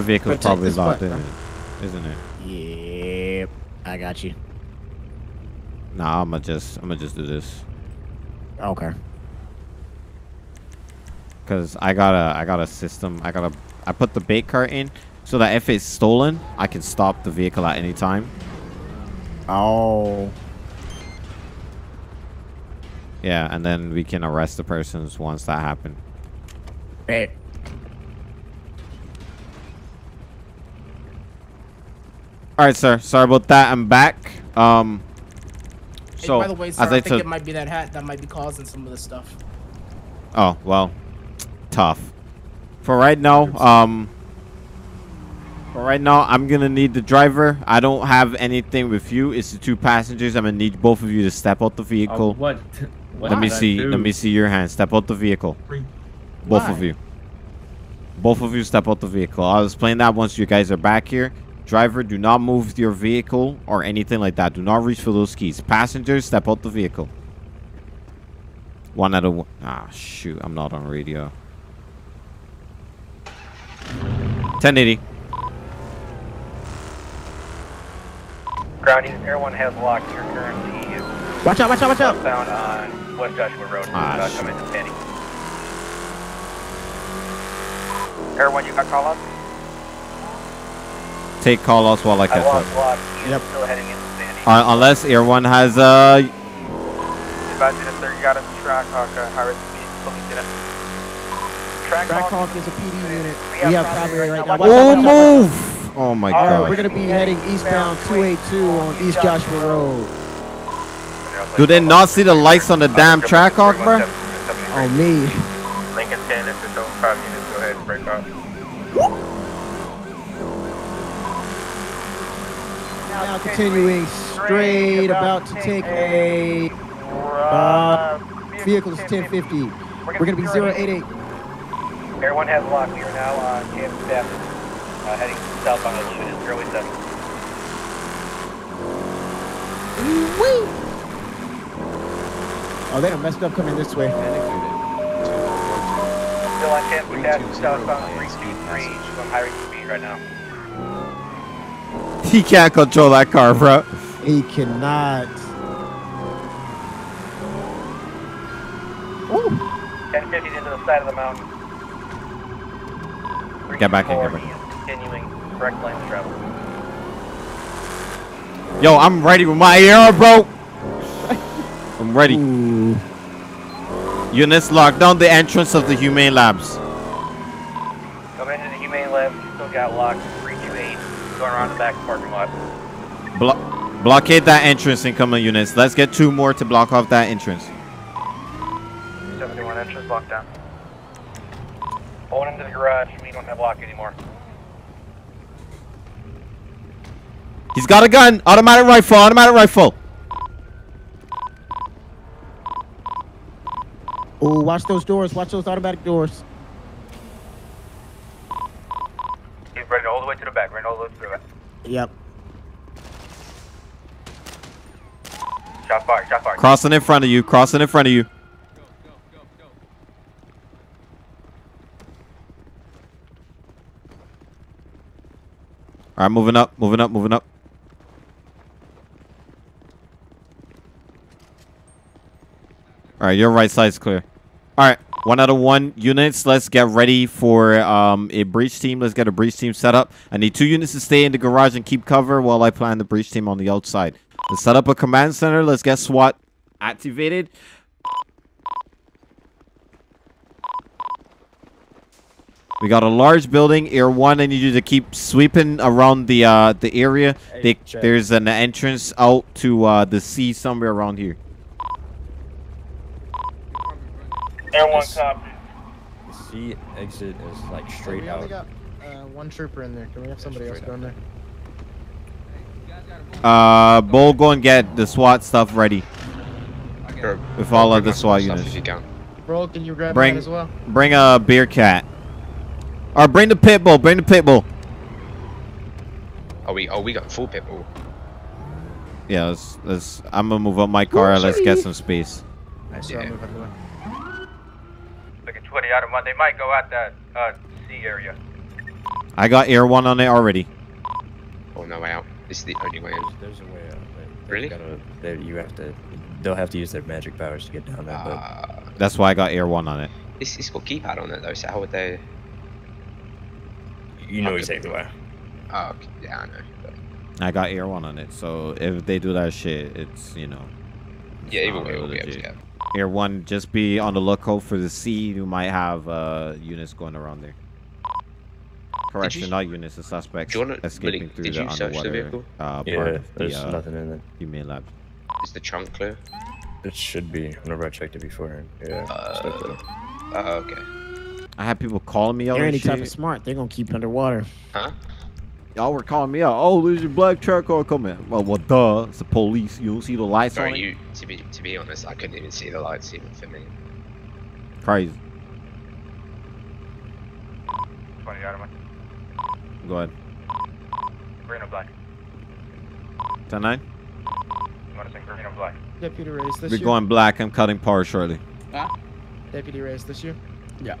My vehicle's Protect probably this locked butt, in, isn't it? Yep. I got you. Nah, I'ma just I'ma just do this. Okay. Cause I got a I got a system. I got a I put the bait cart in so that if it's stolen, I can stop the vehicle at any time. Oh. Yeah, and then we can arrest the persons once that happened. Hey. All right, sir. Sorry about that. I'm back. Um. Hey, So by the way, sir, as I I think it might be that hat that might be causing some of this stuff. Oh well, tough. For right now, um. For right now, I'm gonna need the driver. I don't have anything with you. It's the two passengers. I'm gonna need both of you to step out the vehicle. Uh, what? what Let me see. do? Let me see your hand. Step out the vehicle. Both of you. Both of you step out the vehicle. I'll explain that once you guys are back here. Driver, do not move your vehicle or anything like that. Do not reach for those keys. Passengers, step out the vehicle. One out of one. Ah, shoot. I'm not on radio. 1080. Grounding, Air One has locked. You're currently Watch out, watch out, watch out. southbound on West Joshua Road. Ah, shit. coming. Air One, you got call out? Take call outs while I I catch lost up. lock. Yep. still heading into Sandy. Uh, unless Air 1 has, uh... Advising if there you got a Trackhawk, uh, high risk speed, police unit. Track, Trackhawk. Hawk is a PD unit. We We have have primary primary right right now. now. Oh, move! Oh, my All right, Uh, God. we're gonna be heading eastbound 282 on East Joshua Road. Do they not see the lights on the damn Trackhawk, bro? On me. Lincoln 10, if it's over 5 units, go ahead and break off. Now continuing straight, about to take a uh, vehicle is 1050. We're gonna be 088. Everyone One has locked. We are now on Kansas Avenue, uh, heading southbound on unit 087. Oh, they done messed up coming this way. Still on Kansas Avenue, southbound 323 on high rate speed right now. He can't control that car, bro. He cannot. Ooh. 1050 into the side of the mountain. Get back in, get 324, back in. Continuing correct lane of travel. Yo, I'm ready with my AR, bro. I'm ready. Ooh. Units lock down the entrance of the Humane Labs. Come into the Humane Lab, you still got locked 328, going around the back parking lot. Blo blockade that entrance, incoming units. Let's get two more to block off that entrance. 71 entrance locked down. Pulling into the garage, we don't have lock anymore. He's got a gun. Automatic rifle. Automatic rifle. Oh, watch those doors. Watch those automatic doors. He's running all the way to the back, running all the way to the back. Yep. Shot fired, shot fired. Crossing in front of you. Crossing in front of you. All right, moving up. Moving up. Moving up. All right, your right side's clear. All right, one out of one units. Let's get ready for um, a breach team. Let's get a breach team set up. I need two units to stay in the garage and keep cover while I plan the breach team on the outside. Let's set up a command center. Let's get SWAT activated. We got a large building. Air one, I need you to keep sweeping around the uh, the area. They, there's an entrance out to uh, the sea somewhere around here. Air one Yes. cop. The C exit is like straight we out. only got uh, one trooper in there. Can we have somebody else go in there? Uh, Bull, go and get the SWAT stuff ready Sure. with all of Bring the SWAT units. If you can. Bro, can you grab Bring- that as well? Bring a BearCat. Or bring the pit bull. Bring the pit bull. Oh, we oh we got full pit bull. Yeah, let's, let's, I'm gonna move up my car. and Let's get some space. Nice. So Yeah. I'll move out of the way. Look at 20 out of one. They might go at that uh, C area. I got air one on it already. Oh, no way out. This is the only way in. There's, there's a way out. Really? Gotta, they, you have to. They'll have to use their magic powers to get down there. but Uh, That's why I got air one on it. this it's got keypad on it though, so how would they? you know okay. exactly why. Oh, okay. yeah, I know. But I got air one on it. So if they do that shit, it's you know. it's yeah, either not way, we'll be able to get. Air one, just be on the lookout for the sea. You might have uh, units going around there. Correction, you- not units, the suspects you wanna- escaping Willie, through did the you search the underwater vehicle? uh, part Yeah, of there's the uh, nothing in it. humane lab. Is the trunk clear? It should be. Whenever I checked it before. Yeah. it's. Uh, okay. I had people calling me out They're and any type of smart. They're gonna keep it underwater. Huh? Y'all were calling me out. Oh, there's your black truck car coming. Well, well, duh. It's the police. You don't see the lights on Sorry, it? you. To be to be honest, I couldn't even see the lights even for me. Crazy. Twenty yard one. Go ahead. Green or black? 10 9. You want to sing green or black? Deputy race this We're year. going black. I'm cutting power shortly. Huh? Deputy race this year. Yeah.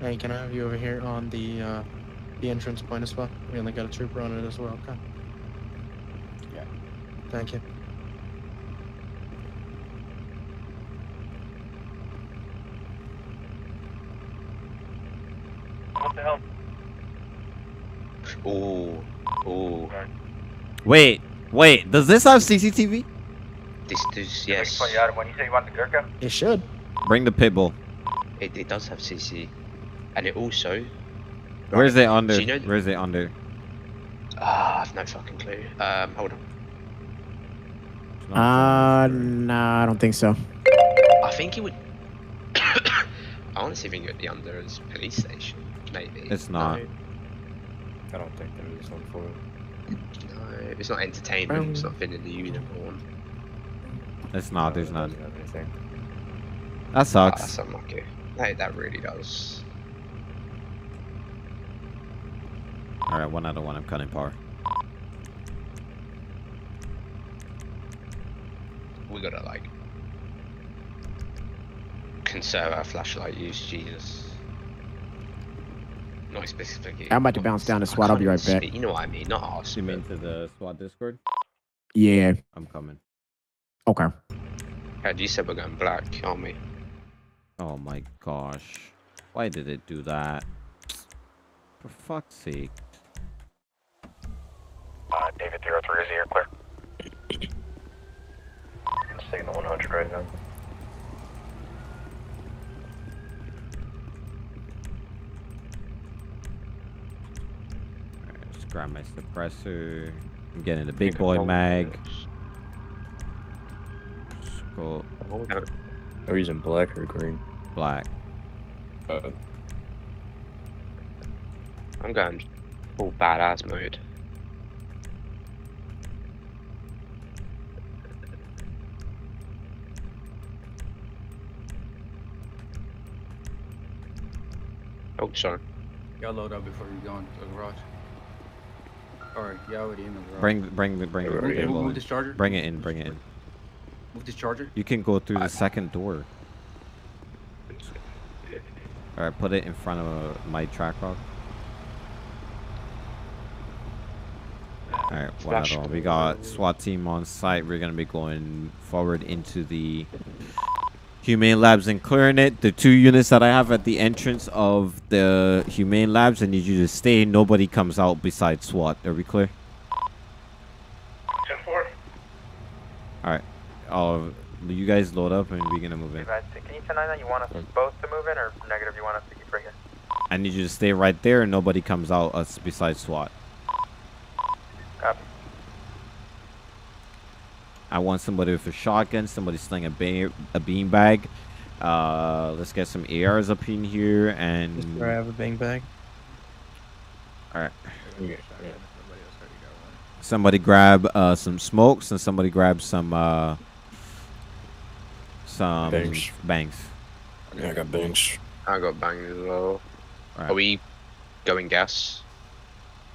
Hey, can I have you over here on the uh, the entrance point as well? We only got a trooper on it as well. Okay. Yeah. Thank you. What the hell? Oh, oh. Wait, wait. Does this have CCTV? This does yes. Twenty yard one. You say you want the Gurkha? It should. Bring the pit bull. It, it does have CC, and it also. Where's it under? So you know- Where's it under? Ah, I've no fucking clue. Um, hold on. It's not Uh, nah, I don't think so. I think it would. I honestly think it would be under as police station, maybe. It's not. I don't think there is one for it. No, it's not entertainment. It's Um, not fitting the uniform. It's not. No, There's it none. doesn't. That Ah, sucks. that's unlucky. That, that really does. All right, one out of one. I'm cutting power. We gotta like conserve our flashlight use. Jesus. Not specifically. I'm about to bounce down to SWAT, I'll be right back. You know what I mean? Not us. You but- mean to the SWAT Discord? Yeah. I'm coming. Okay. As you said, we're going black, aren't we? Oh my gosh. Why did it do that? For fuck's sake. Uh, David zero three is here clear. Signal one hundred right now. Alright, just grab my suppressor. I'm getting the big Think boy mag. all Just. Are we using black or green? black. Oh. I'm going full badass mode. Oh, sorry. Y'all load up before you go into the garage. Alright, y'all already in the garage. Bring, bring the, bring the Alright, big move, boy move this charger. Bring it in, bring it in. Move this charger. You can go through the second door. Alright, put it in front of uh, my Trackhawk. Alright, one Flash. We got SWAT team on site. We're gonna be going forward into the Humane Labs and clearing it. The two units that I have at the entrance of the Humane Labs, I need you to stay. Nobody comes out besides SWAT. Are we clear? Ten four. Alright. Oh, you guys load up and we're gonna move in. Can you ten nine that? You want us both to move in, or negative? You want us to keep right here? I need you to stay right there and nobody comes out us besides SWAT. Copy. I want somebody with a shotgun, somebody sling a, ba- a bean bag. Uh, let's get some ARs up in here and. Where I have a bang bag. Alright. Nobody else already got one. Somebody grab uh, some smokes and somebody grab some uh, some Bangs. bangs. Yeah, I got bangs. I got banged as well. Alright. Are we going gas?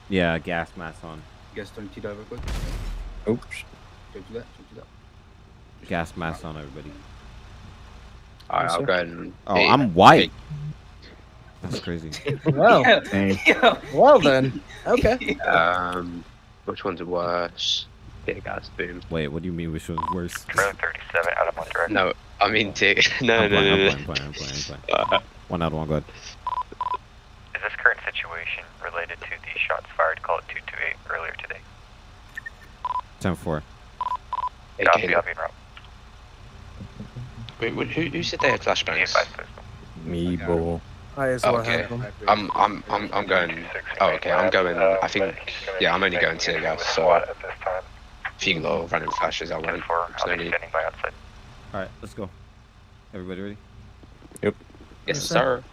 Yeah, gas mask on. You guys turn T dive real quick. Oops. Don't do that. Don't do that. Gas mask on, everybody. Alright, I'll go ahead and. Oh, Hey, I'm white. That's crazy. Well, Yo, Dang. yo. well then. Okay. Um, which one's worse? Tear gas boom. Wait, what do you mean? Which one's worse? Road 37 out of one direct. No, I mean tear. No, I'm no, playing, no, I'm no. playing, I'm playing, I'm playing, I'm playing. One out of one, go ahead. Is this current situation related to the shots fired call at 228 earlier today? 10-4. Hey, Copy, Caleb. I'll be in route. Wait, wait, who, who said they had flashbangs? Me, bull. I as well okay. have them. I'm, I'm, I'm, I'm going. Oh, okay. I'm going. I think. Yeah, I'm only going tear gas. So At this time. if you lot of running flashes, I won't. 10-4, There's no I'll be need. standing outside. All right, let's go. Everybody ready? Yep. Yes, sir.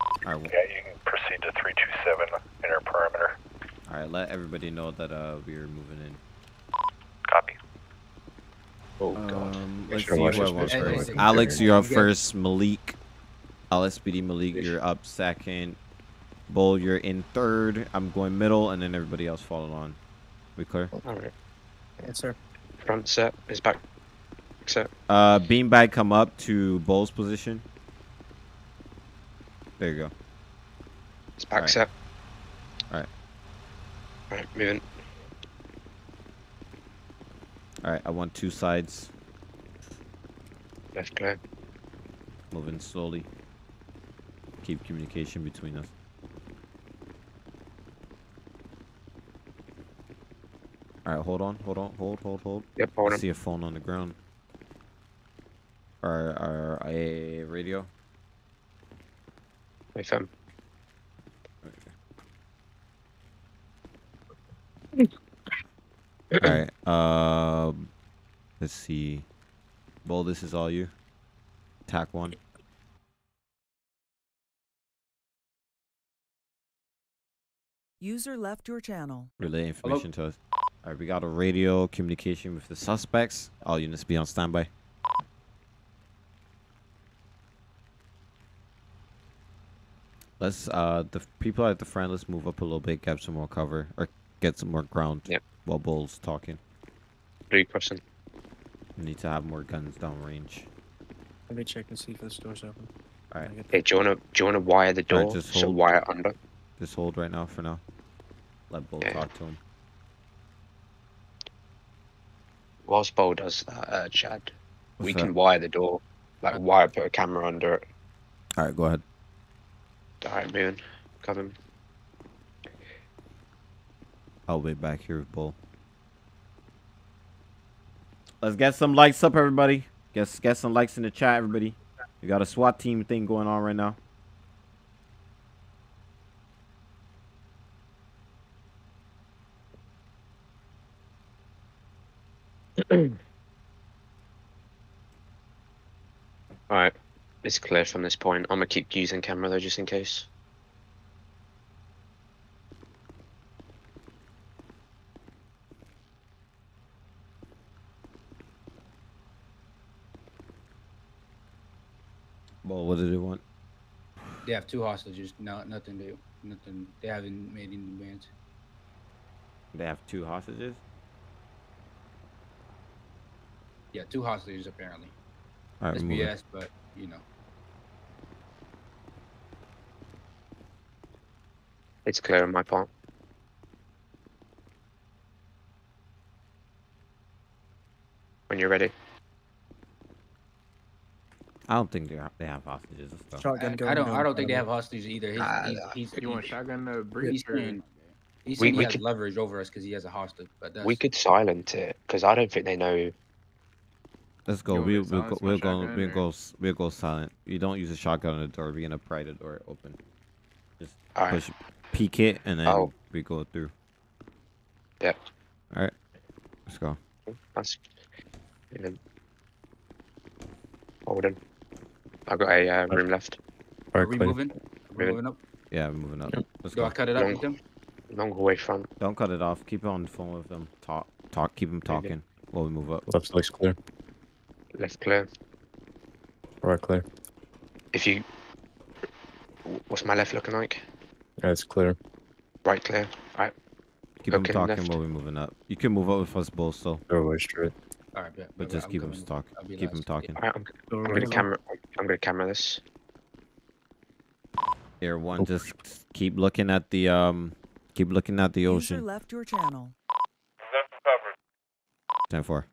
All right, well, Yeah, you can proceed to 327 inner perimeter. all right. Let everybody know that uh we're moving in. Copy. Oh god. Um, Make let's sure see watch who I this want picture. first. Hey, hey, Alex, you're up you first. Malik, LSPD Malik, you're up second. Bull, you're in third. I'm going middle, and then everybody else following on. We clear? All right. Yes, sir. Front set is back. Set. Uh, beanbag, come up to Bull's position. There you go. It's back Alright. set. Alright. Alright, moving. All right, I want two sides Left clear. moving slowly. Keep communication between us. All right, hold on, hold on, hold, hold, hold. Yep, I hold on. see a phone on the ground. Or, or a radio. Wait, fam. All right. Um, let's see. Bull, this is all you. Attack one. User left your channel. Relay information to us. All right, we got a radio communication with the suspects. All units be on standby. Let's uh the people at the front. Let's move up a little bit, get some more cover or get some more ground. Yep. While Bull's talking, Blue crossing. we need to have more guns down range. Let me check and see if this door's open. All right. Hey, do you wanna do you wanna wire the Alright, door? just so hold. wire under. Just hold right now for now. Let Bull Yeah. talk to him. Whilst Bull does that, uh, Chad, we What's can wire the door. Like wire, put a camera under it. All right, go ahead. Alright, man. Cover him. I'll be back here with Bull. Let's get some likes up, everybody. Get get some likes in the chat, everybody. We got a SWAT team thing going on right now. Alright. It's clear from this point. I'm gonna keep using camera though, just in case. Bull, what did they want? They have two hostages. No, nothing. They, nothing. They haven't made any demands. They have two hostages. Yeah, two hostages apparently. All right, It's we're moving. BS, but you know. It's clear on my part. When you're ready. I don't think they have, they have hostages and stuff. Shotgun I, I don't. I don't think they have hostages either. He's, Ah, he's, he's, You want shotgun to he's breach or? saying, he's We- saying he we has could- leverage over us because he has a hostage. But that's We could silence it because I don't think they know. Let's go. You want me We'll, to we'll go. silence We'll go. We'll go. We'll go silent. You don't use a shotgun on the door. We're gonna pry the door open. Alright. Push, peek it, and then Oh. we go through. Yep. All right. Let's go. That's even. Holding. I've got a uh, room left. Are Alright, we clear. moving? We're Moving. moving up. Yeah, we're moving up. Let's Do I go. cut it up Long- with them? Long hallway front. Don't cut it off. Keep on the phone with them. Talk. Talk. Keep them Okay. talking while we move up. Left looks clear. Left clear. Right clear. If you. What's my left looking like? Yeah, it's clear. Right clear. Alright. Keep them talking left. while we're moving up. You can move up with us both still, Doorway straight. All right, bet, but just I'm keep them coming. talking. I'll Keep them last. talking. Alright, I'm, I'm gonna camera. I'm gonna camera this. Air one, just keep looking at the um, keep looking at the User ocean. left your channel. Ten four.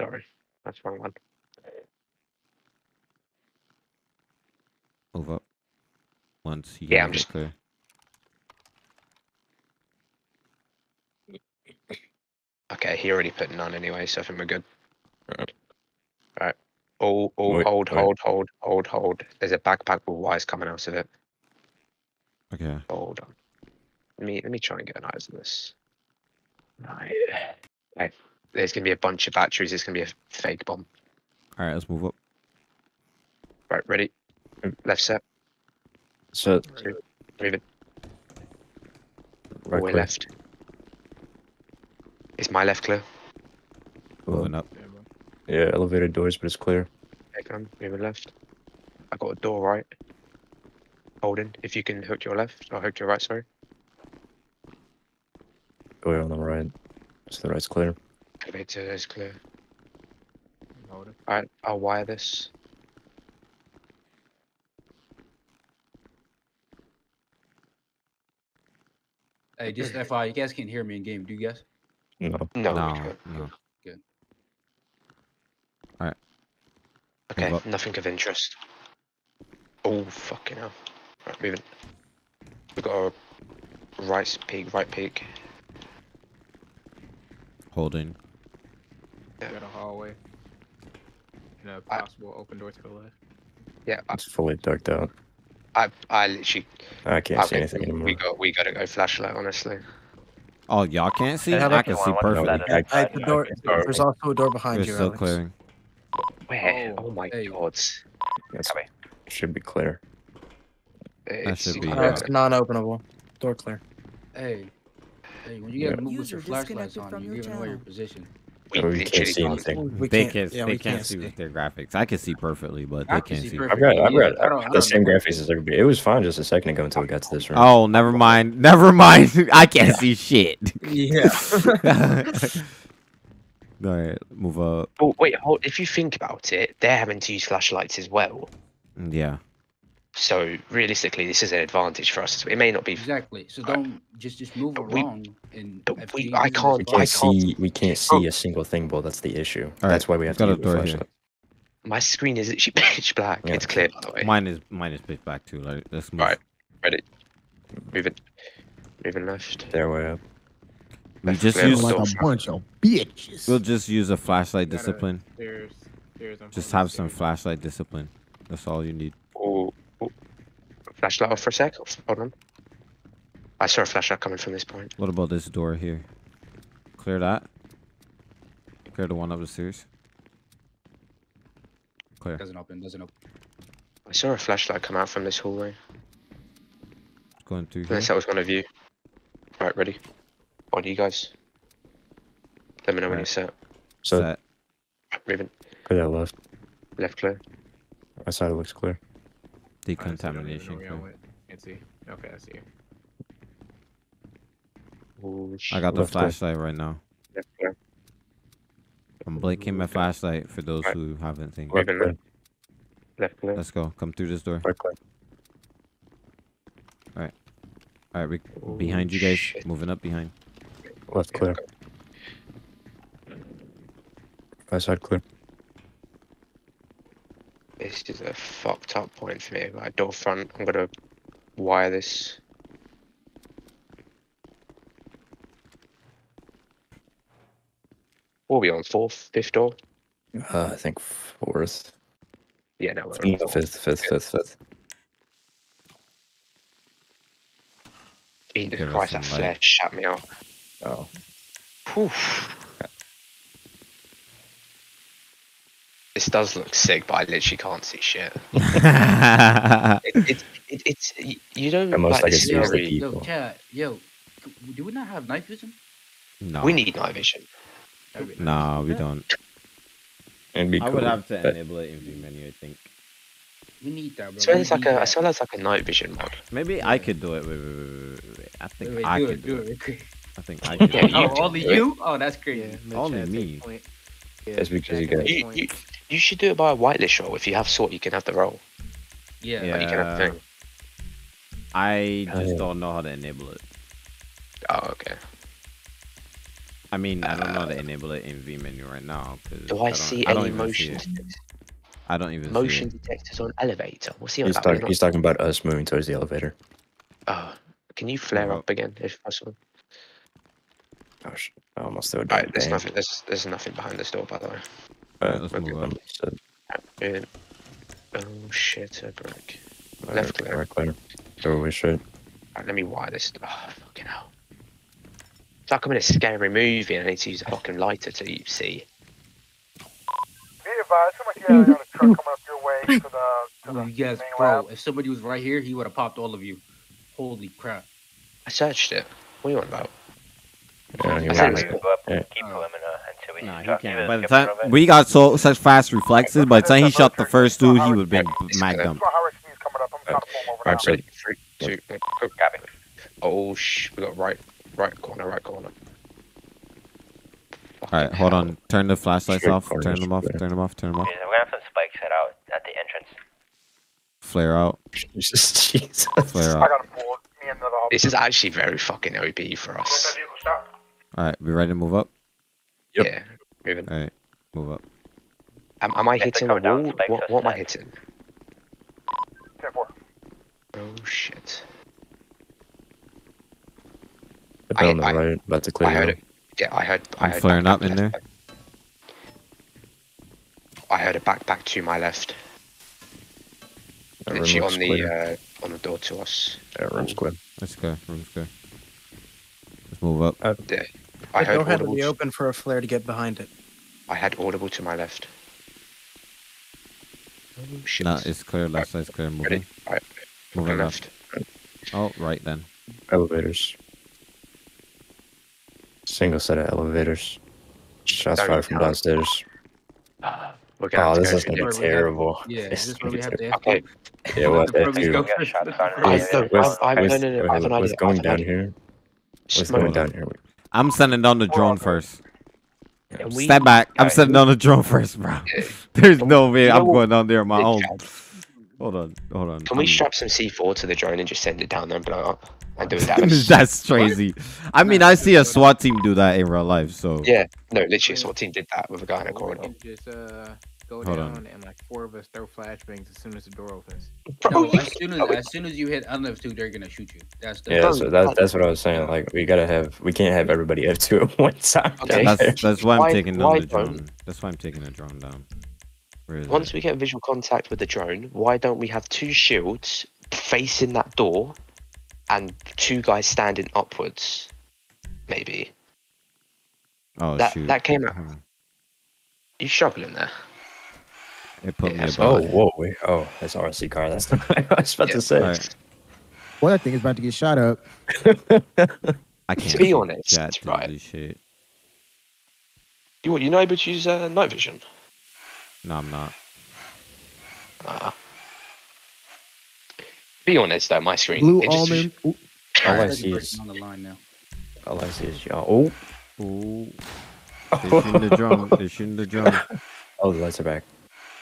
Sorry, that's wrong one. Move up. Once you Yeah, I'm just- clear. Okay, he already put none anyway, so I think we're good. Alright. Oh, oh, Wait, hold, wait. hold, hold, hold, hold. There's a backpack with wires coming out of it. Okay. Hold on. Let me let me try and get an eyes on this. Right. Right. There's gonna be a bunch of batteries. It's gonna be a fake bomb. All right, let's move up. Right, ready? Left set. So Move it. right Way left. Is my left clear? Well, Moving up. yeah, elevator doors, but it's clear. Take on. Moving left. I got a door right. Holding. If you can hook your left or hook your right, sorry. Go on the right. So the right's clear. Elevator is clear. Alright, I'll wire this. Hey, just FYI, you guys can't hear me in game, do you guys? No. No. No, good. no. Okay, up. nothing of interest. Oh, fucking hell. Right, moving. We've got a right peak, right peak. Holding. We got a hallway. And a I- possible open door to the left. Yeah, I, It's fully darked out. I, I literally. I can't see anything anymore. We got, we gotta go flashlight, honestly. Oh, y'all can't see? Hey, I can see One, one, perfectly. that is- I- the door, there's also a door behind We're you, still Alex. clearing. Where? Oh, Oh, my hey. god. That's, should be clear. It's, should be, you Uh, it's non-openable. Door clear. Hey, hey, when you guys Yeah. move with your User flashlights on, you're your giving away your position. We Oh, we can't see anything. We they can't, can't. yeah, they we can't, can't see see. with their graphics. I can see perfectly, but I they can can't see see. I've got, I've got I don't- I the don't same know. graphics as everybody. It was fine just a second ago until we got to this room. Oh, never mind. Never mind. I can't see shit. Yeah. All right, move up. Oh, wait, hold. If you think about it, they're having to use flashlights as well. Mm, yeah. So realistically, this is an advantage for us. It may not be. Exactly. So don't just just move But we- along and. but we- I can't- We can't I flashlight- can't- see. We can't see a single thing, Bull. That's the issue. right, That's why we have got to a use door here. flashlight. My screen is actually pitch black. Yeah. It's clear, by the way. Mine is mine is pitch black too. Like, let's move. Right. Ready? Moving. Moving left. Their way up. We Left just use. like a bunch of bitches. We'll just use a flashlight Gotta- discipline. There's, there's Just have some flashlight discipline. That's all you need. Oh, oh. Flashlight off for a sec. Hold on. I saw a flashlight coming from this point. What about this door here? Clear that. Clear the one up the stairs. Clear. Doesn't open. Doesn't open. I saw a flashlight come out from this hallway. Going through here. Unless that was one of you. Right, ready? On you guys. Let me know when you're set. So Set. Moving. Oh, clear that left. Left clear. Our side looks clear. Honestly, don't even know Decontamination. where I Can't see. Okay, I see you. Oh, I got the Left clear. flashlight right now. Left clear. I'm blinking my Okay. flashlight for those Right. who haven't seen. Left Moving clear. left. Left. Let's go. Come through this door. Right clear. All right, we Oh, behind you guys. shit. Moving up behind. Left clear. okay. Right side clear. This is a fucked up point for me. Right, door front. I'm gonna wire this. What are we on? Fourth, fifth door? Uh, I think fourth. Yeah, no, we're on No, fifth, fifth, fifth, fifth. Jesus Give Christ, that flare shut me up. Oh. Whew. This does look sick, but I literally can't see shit. yeah, It, it, it, it's you don't most like I the can the. Yo, people. chat. Yo, do we not have night vision? no, We need night vision. That'd be nice. No, we don't. It'd be I cool. would have to but enable it in vMenu. I think We need that, bro. So We it's like a, I saw that's like a night vision mod. maybe I could do it. Wait, wait, wait, wait, wait, wait. I think Wait, wait, I do could it, do do it. it. I think I could. Yeah, do it. Oh, do only it. you? Oh, that's crazy. Yeah, Only me. point. Yeah, That's because you mid-chat, got- You, you, You should do it by a whitelist roll. If you have sort, you can have the roll. Yeah. Yeah. But you can have the Uh, thing. I Oh, just yeah. don't know how to enable it. Oh, okay. I mean, I don't know how to enable it in vMenu right now. 'cause Do I, don't- see I any even see motion it. I don't even Motion see detectors on elevator. What's he on He's, about? talking. He's talking about us moving towards the elevator. Oh, can you flare Well- up again if possible? Gosh, I almost threw it Right, there's nothing. There's there's nothing behind this door, by the way. Alright, let's move on. understood. Oh shit, I brick. Alright, Left clear. Right clear. Doorway straight. Right, let me wire this. Oh, fucking hell. It's like I'm in a scary movie and I need to use a fucking lighter to see. Be advised, somebody yeah, got a truck coming up your way to the, to Oh, the you guys, main bro, lab. if somebody was right here, he would have popped all of you. Holy crap. I searched it. What are you on about? Yeah, he I said like- it's- up, Yeah. keep moving uh, until we Nah, he can't. either By the time we got so such fast reflexes, by the time he shot the first two, he would have been magged That's up. why Howard Smith's coming up. I'm uh, trying to pull him over Right, Ready? Three, two, one, go. Copy. Oh sh! We got right, right corner, right corner. All right, hold on. Turn the flashlights Straight off. Turn them off. yeah. Turn them off. Turn them off. We're gonna have some spikes set out at the entrance. Flare out. Jesus, Jesus. Flare I out. got him pulled. Me and the This is actually very fucking OB for us. All right, we ready to move up? Yep. Yeah, moving. All right, move up. Am, am I hitting a come wall? What, what am I hitting? 10-4. Oh shit! The bill on the I- right, about to clear I heard now. it. Yeah, I heard. I I'm heard flaring backpack up in left. there. I heard a backpack to my left. That room Literally on the uh, on the door to us. That room's clear. Let's go. Room's good. Let's move up. I The heard door had to audible. be To, open for a flare to get behind it. I had audible to my left. Oh shit! Nah, it's clear. Left side's clear. Ready? Moving. Alright. Moving left. left. Oh, right then. Elevators. Single set of elevators. Shots Don't fired from count. downstairs. Ah, We're gonna Oh, have to this is gonna be Where we have- terrible. Yeah, This is is this where we gonna have be to Okay. escape? terrible. Yeah, what The that purpose too. go We got first. shots fired. I an down idea. here? What's Smoke. going down here? I'm sending down the drone first. And we- Step back. I'm Alright. sending down the drone first, bro. There's no way I'm going down there on my own. Hold on. Hold on. Can we I'm- strap some C4 to the drone and just send it down there and blow oh, it up? And do a That's crazy. I mean, I see a SWAT team do that in real life, so yeah, no, literally, a SWAT team did that with a guy in a Or we corridor. Can just go Hold down on. and like four of us throw flashbangs as soon as the door opens. No, oh, as soon as as soon as you hit unknown two, they're gonna shoot you. That's the Yeah, so that, like- that's what I was saying. Like, we gotta have, we can't have everybody F2 at one time. Okay. that's that's why I'm Why- taking why down the don't- drone. That's why I'm taking the drone down. Where is Once it? we get visual contact with the drone, why don't we have two shields facing that door and two guys standing upwards? Maybe. Oh that- shoot! that came out- Hold on. You struggling there? It put Yeah, me that's Oh, whoa, wait. Oh, that's an RC car. That's not what I was about Yeah. to say. Alright. Well, that thing is about to get shot up. I can't. be honest, jack through right. this shit. You what? You know able to use uh, night vision? No, I'm not. Uh, be honest though, my screen. Blue it just- almond. Ooh, All I see is, on the line now. all I see is y'all. Ooh. They're shooting the drone. They're shooting the drone. Oh, the lights are back.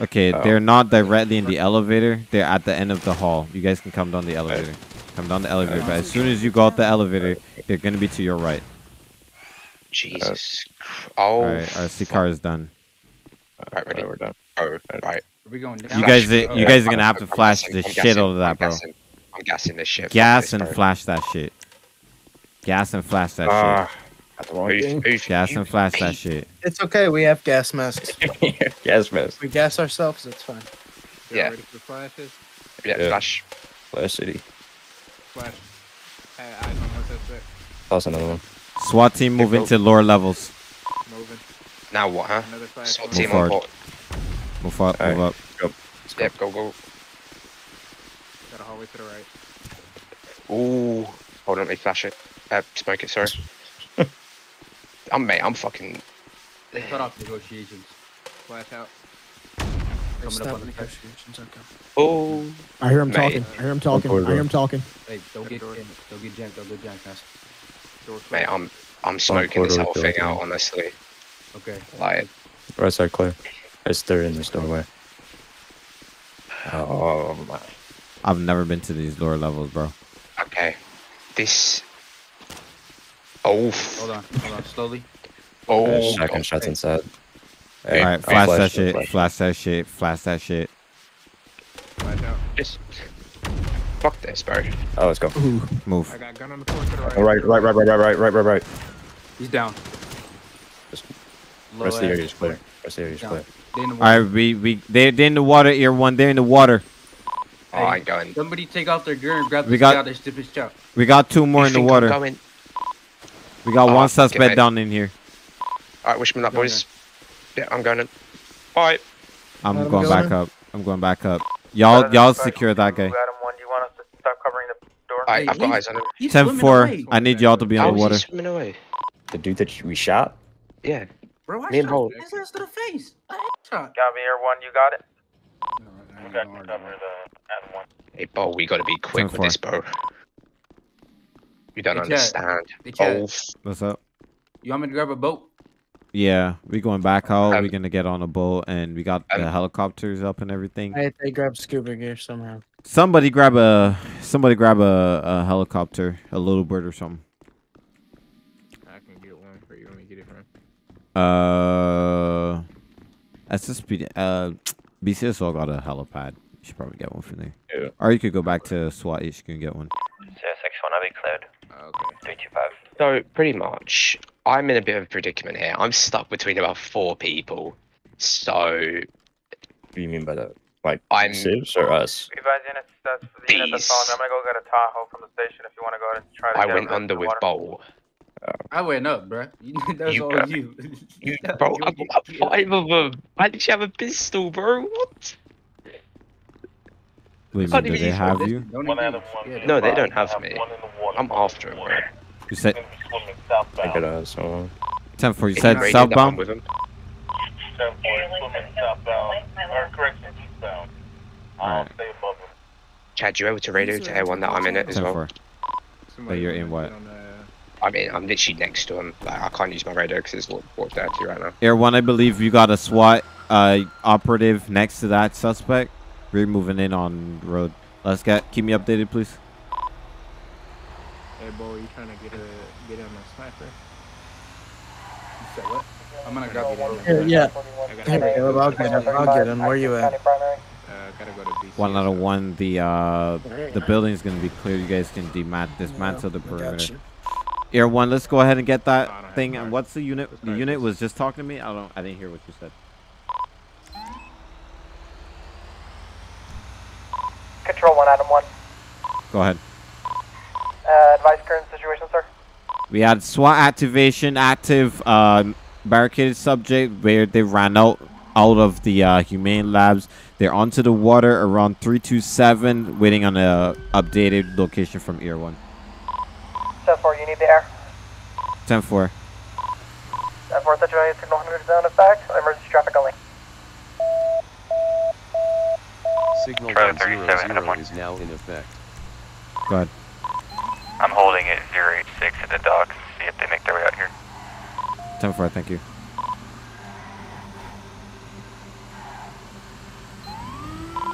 Okay, Oh. they're not directly in the elevator. They're at the end of the hall. You guys can come down the elevator. Come down the elevator. But as soon as you go out the elevator, they're gonna be to your right. Jesus. Cr- Oh. All right, our C car is done. Right, ready? Alright, we're done. Oh, right. Are we going down? You guys, Flash. you guys are gonna have to flash gassing, the shit gassing, out of that, I'm bro. gassing. I'm gassing this shit. Gas and flash that shit. Gas and flash that Ah, got the wrong Move, thing. move, shit. Gas move, and flash that shit. It's okay. We have gas masks. Gas mask. We gas ourselves. It's fine. Y'all Yeah. ready for flashes? Yeah, Yeah. flash. Flash City. Flash. Hey, eyes on one suspect. Toss another one. SWAT team move go. into lower levels. Moving. Now what, huh? SWAT team on forward. board. Move up, Alright. move up. Yep, go, go. Got a hallway to the right. Ooh. Hold on, let me flash it. Uh, smoke it, sorry. I'm, mate, I'm fucking... They cut off negotiations. Flash out. Coming Stop up on the negotiations. Okay. Oh. I hear him Mate. talking. I hear him talking. I hear him talking. Hey, don't get Door. in. Don't get janked. Don't get janked, guys. Mate. I'm I'm smoking this whole thing out, honestly. Okay. Like, Right side clear. It's third in this doorway. Oh my. I've never been to these lower levels, bro. Okay. This. Oh. Hold on, hold on, slowly. Oh. Uh, shotgun shots inside. Hey, All right, I'll flash that shit. flash. Flash that shit. Flash that shit. Watch out. Just. Fuck this, bro. Oh, let's go. Move. I got gun on the floor to the right. All right, right, right, right, right, right, right, right, right. He's down. Just Low rest of the ass. area is clear. Rest of the area is clear. They in the All water. right, we we they're, they're in the water. Air one. They're in the water. Oh, I ain't going. Somebody take off their gear and grab We the got- scout. They stiff his chow. We got two more You in the think I'm water. Going? We got Oh, one get suspect down in here. Alright, wish me luck, Go boys. Yeah, I'm going in. Alright. I'm Let him going back in. up. I'm going back up. Y'all y'all secure that guy. Adam 1, do you want us to stop covering the door? Alright, I've got eyes on him. He's Ten swimming four. away. I need y'all to be How on the water. he swimming away? The dude that we shot? Yeah. Bro, I Me and shot Holt. his ass to the face. A headshot. Copy, Air 1, you got it? No, I We ain't got gonna to cover the Adam 1. Hey, Bo, we gotta be quick with this, bro. You don't Hey, Chad. understand. Hey, Chad, Oh, What's up? you want me to grab a boat? Yeah, we going back out. Um, We're gonna get on a boat, and we got the um, helicopters up and everything. I they grab scuba gear somehow. Somebody grab a somebody grab a, a helicopter, a little bird or something. I can get one for you. Let me get it from. Uh, SSP. Uh, BCSO got a helipad. You should probably get one from there. Yeah. Or you could go back to SWAT HQ and get one. Section 1, I'll be cleared. Okay. 325. so pretty much, I'm in a bit of a predicament here. I'm stuck between about four people. So, What do you mean by that? Like I'm- Civs or us? Advise units, that's the unit that's following. I'm going to go get a Tahoe from the station if you want to go ahead and try to I went rid under the with water. Bull. I went up, bro. That was You all got- you. You, That bro, I you. got five of them. Why did you have a pistol, bro? What? What do Can't mean, they have one. you? Don't One even- Adam 1. yeah, No, they don't have have me. One in. I'm after him, bro. You said Gonna be swimming I southbound. get us. So ten four. You Can said rate it that I'm southbound. with him? 10 swimming southbound. Or correction, eastbound. I'll Alright. stay above him. Chad, you able to radio to everyone that I'm in it as Ten well? four. Somebody you're in what? on, uh, I mean, I'm literally next to him. Like, I can't use my radio because it's what walked out to you right now. Air one, I believe you got a SWAT uh operative next to that suspect. We're moving in on road. Let's get keep me updated, please. Hey, boy, you trying to get a get on a sniper? You said what? I'm gonna grab you Here, there. yeah. I gotta Here, go. Caleb, I'll get him. I'll get him. Where you at? Uh, gotta go to BC. One out of one. The uh the building's gonna be clear. You guys can demat dismantle the perimeter. you. Air one, let's go ahead and get that have thing. And what's the unit? The unit was just talking to me. I don't. I didn't hear what you said. Control 1, Adam 1. Go ahead. Uh, advise current situation, sir. We had SWAT activation, active um, barricaded subject where they ran out out of the uh, humane labs. They're onto the water around 327, waiting on a updated location from Air 1. 10 4, you need the air. 10 4. 10 4, situation signal 100 down effect. Emergency traffic only. Signal Try 100 37 at a point. is now in effect. Go ahead. I'm holding it 086 at the dock. See if they make their way out here. 10 4, thank you.